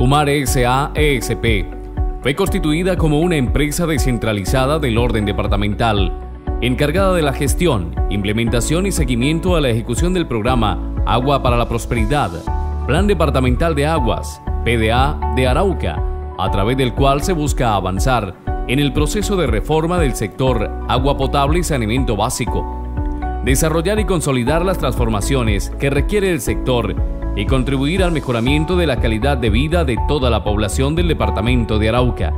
Kumar S.A. ESP fue constituida como una empresa descentralizada del orden departamental, encargada de la gestión, implementación y seguimiento a la ejecución del programa Agua para la Prosperidad, Plan Departamental de Aguas, PDA de Arauca, a través del cual se busca avanzar en el proceso de reforma del sector agua potable y saneamiento básico, desarrollar y consolidar las transformaciones que requiere el sector y contribuir al mejoramiento de la calidad de vida de toda la población del departamento de Arauca.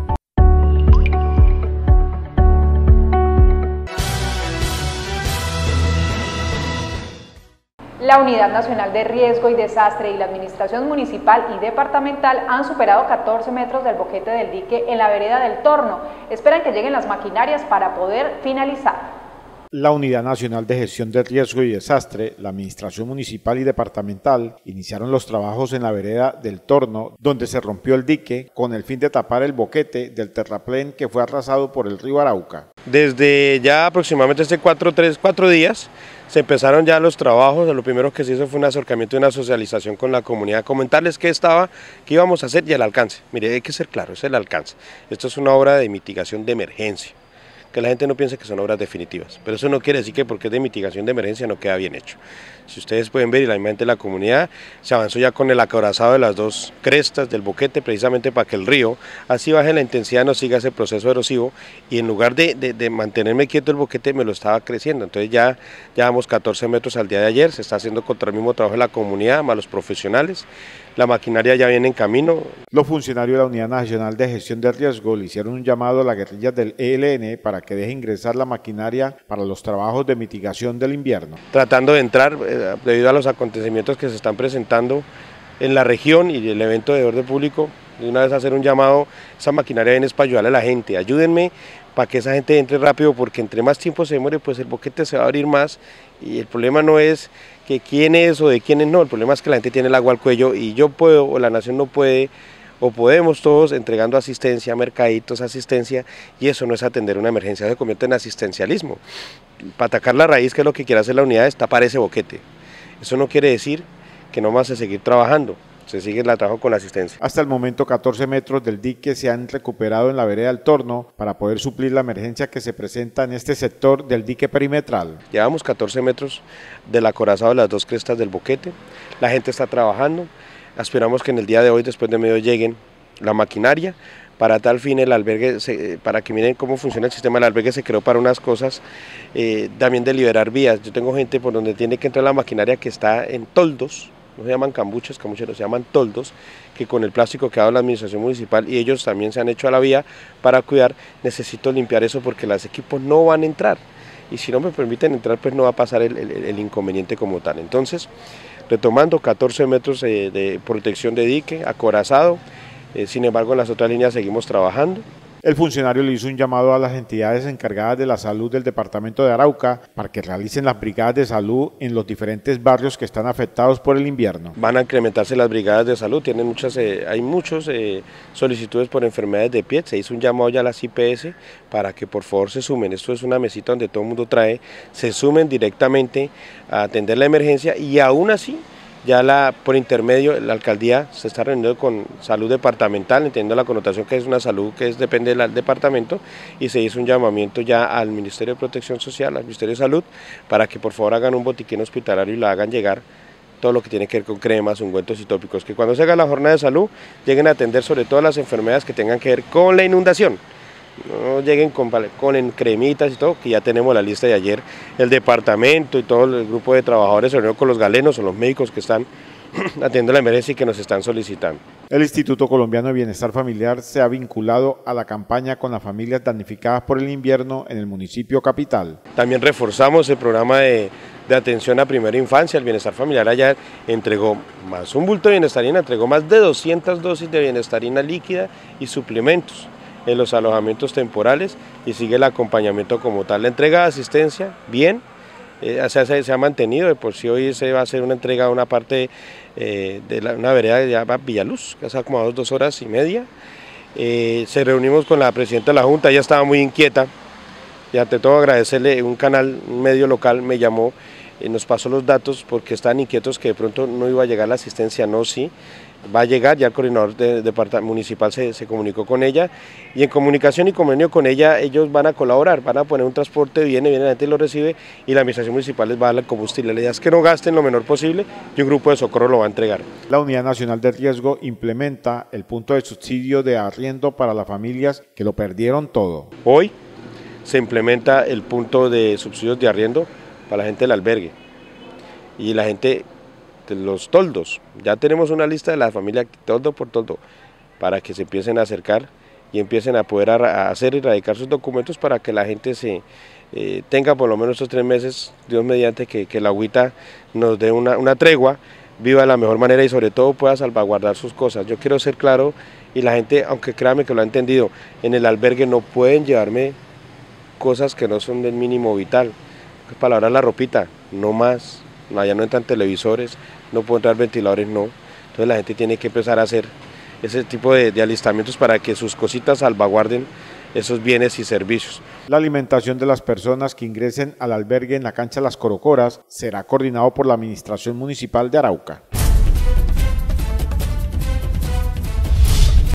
La Unidad Nacional de Riesgo y Desastre y la Administración Municipal y Departamental han superado 14 metros del boquete del dique en la vereda del Torno. Esperan que lleguen las maquinarias para poder finalizar. La Unidad Nacional de Gestión de Riesgo y Desastre, la Administración Municipal y Departamental iniciaron los trabajos en la vereda del Torno, donde se rompió el dique con el fin de tapar el boquete del terraplén que fue arrasado por el río Arauca. Desde ya aproximadamente hace cuatro, tres, cuatro días se empezaron ya los trabajos, lo primero que se hizo fue un acercamiento y una socialización con la comunidad, comentarles qué estaba, qué íbamos a hacer y el alcance. Mire, hay que ser claro, es el alcance. Esto es una obra de mitigación de emergencia que la gente no piense que son obras definitivas, pero eso no quiere decir que porque es de mitigación de emergencia no queda bien hecho. Si ustedes pueden ver y la imagen de la comunidad, se avanzó ya con el acorazado de las dos crestas del boquete precisamente para que el río así baje la intensidad, no siga ese proceso erosivo y en lugar de, de, mantenerme quieto el boquete me lo estaba creciendo. Entonces ya llevamos 14 metros al día de ayer, se está haciendo contra el mismo trabajo de la comunidad, más los profesionales la maquinaria ya viene en camino. Los funcionarios de la Unidad Nacional de Gestión de Riesgo le hicieron un llamado a la guerrilla del ELN para que deje ingresar la maquinaria para los trabajos de mitigación del invierno. Tratando de entrar, eh, debido a los acontecimientos que se están presentando en la región y el evento de orden público, de una vez hacer un llamado, esa maquinaria viene para ayudarle a la gente, ayúdenme para que esa gente entre rápido, porque entre más tiempo se muere, pues el boquete se va a abrir más y el problema no es que quién es o de quiénes no, el problema es que la gente tiene el agua al cuello y yo puedo o la nación no puede o podemos todos entregando asistencia, mercaditos, asistencia, y eso no es atender una emergencia, se convierte en asistencialismo. Para atacar la raíz, que es lo que quiere hacer la unidad, es tapar ese boquete. Eso no quiere decir que no vamos a seguir trabajando se sigue el trabajo con la asistencia. Hasta el momento 14 metros del dique se han recuperado en la vereda del Torno para poder suplir la emergencia que se presenta en este sector del dique perimetral. Llevamos 14 metros del acorazado de las dos crestas del boquete, la gente está trabajando, esperamos que en el día de hoy después de medio lleguen la maquinaria, para tal fin el albergue, para que miren cómo funciona el sistema, el albergue se creó para unas cosas, eh, también de liberar vías. Yo tengo gente por donde tiene que entrar la maquinaria que está en toldos, no se llaman cambuches, cambucheros, se llaman toldos, que con el plástico que ha dado la administración municipal y ellos también se han hecho a la vía para cuidar, necesito limpiar eso porque los equipos no van a entrar. Y si no me permiten entrar, pues no va a pasar el, inconveniente como tal. Entonces, retomando 14 metros de protección de dique, acorazado, eh, sin embargo en las otras líneas seguimos trabajando. El funcionario le hizo un llamado a las entidades encargadas de la salud del departamento de Arauca para que realicen las brigadas de salud en los diferentes barrios que están afectados por el invierno. Van a incrementarse las brigadas de salud, tienen muchas, eh, hay muchas eh, solicitudes por enfermedades de pie, se hizo un llamado ya a las IPS para que por favor se sumen, esto es una mesita donde todo el mundo trae, se sumen directamente a atender la emergencia y aún así ya la, por intermedio la alcaldía se está reuniendo con salud departamental, entendiendo la connotación que es una salud que es, depende del departamento y se hizo un llamamiento ya al Ministerio de Protección Social, al Ministerio de Salud, para que por favor hagan un botiquín hospitalario y la hagan llegar todo lo que tiene que ver con cremas, ungüentos y tópicos, que cuando se haga la jornada de salud lleguen a atender sobre todo las enfermedades que tengan que ver con la inundación no lleguen con, con cremitas y todo, que ya tenemos la lista de ayer, el departamento y todo el grupo de trabajadores se reunió con los galenos o los médicos que están atendiendo la emergencia y que nos están solicitando. El Instituto Colombiano de Bienestar Familiar se ha vinculado a la campaña con las familias damnificadas por el invierno en el municipio capital. También reforzamos el programa de, de atención a primera infancia, el bienestar familiar allá entregó más un bulto de bienestarina, entregó más de 200 dosis de bienestarina líquida y suplementos en los alojamientos temporales y sigue el acompañamiento como tal. La entrega de asistencia, bien, eh, se, ha mantenido, de por sí hoy se va a hacer una entrega de una parte eh, de una vereda que se llama Villaluz, que está como a dos, horas y media. Eh, se reunimos con la presidenta de la Junta, ella estaba muy inquieta, y ante todo agradecerle, un canal, un medio local me llamó nos pasó los datos porque estaban inquietos que de pronto no iba a llegar la asistencia, no, sí, va a llegar, ya el coordinador de, municipal se, comunicó con ella y en comunicación y convenio con ella ellos van a colaborar, van a poner un transporte, viene, viene la gente y lo recibe y la administración municipal les va a dar el combustible. La idea es que no gasten lo menor posible y un grupo de socorro lo va a entregar. La Unidad Nacional de Riesgo implementa el punto de subsidio de arriendo para las familias que lo perdieron todo. Hoy se implementa el punto de subsidios de arriendo para la gente del albergue y la gente los toldos. Ya tenemos una lista de la familia toldo por toldo para que se empiecen a acercar y empiecen a poder hacer y radicar sus documentos para que la gente se eh, tenga por lo menos estos tres meses, Dios mediante, que, la agüita nos dé una, una, tregua, viva de la mejor manera y sobre todo pueda salvaguardar sus cosas. Yo quiero ser claro y la gente, aunque créame que lo ha entendido, en el albergue no pueden llevarme cosas que no son del mínimo vital. Palabra la ropita, no más allá no entran televisores, no pueden entrar ventiladores, no. Entonces la gente tiene que empezar a hacer ese tipo de, alistamientos para que sus cositas salvaguarden esos bienes y servicios. La alimentación de las personas que ingresen al albergue en la cancha Las Corocoras será coordinado por la Administración Municipal de Arauca.